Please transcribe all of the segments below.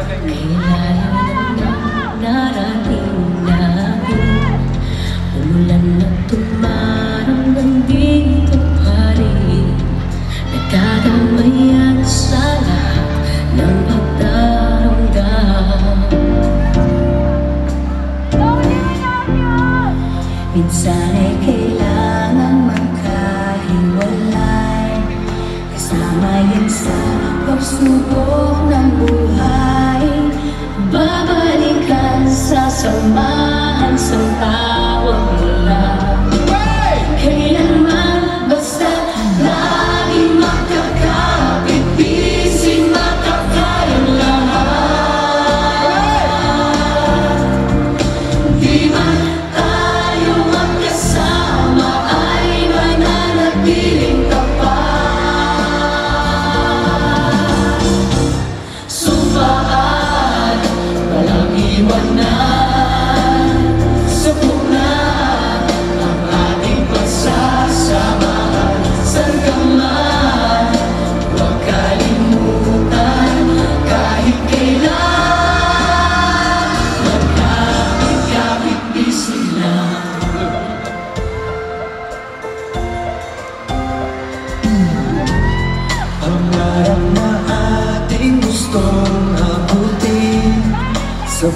Kailan narating natin Umulan at tumarang nandito pa rin Nagkakamay ang sala ng pagdaramdam Minsan So sa so mo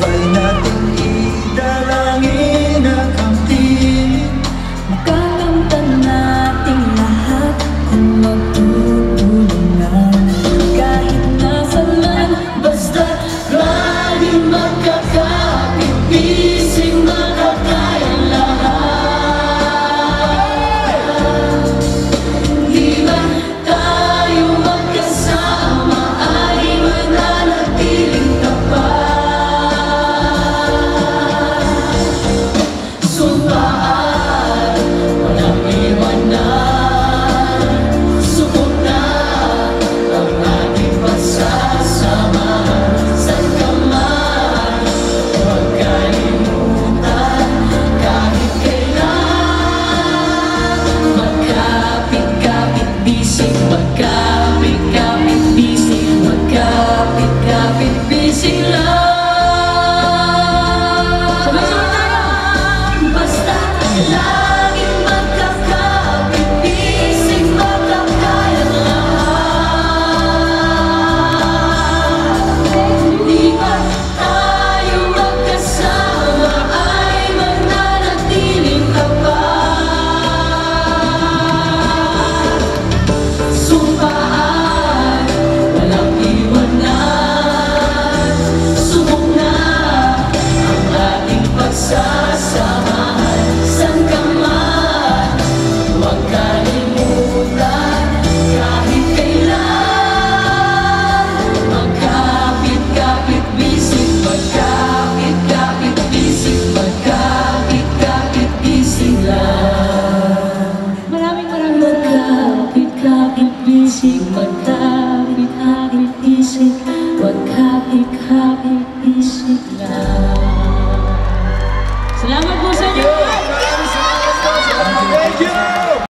by now Kapit-kapit isip Huwag kapit-kapit isip lang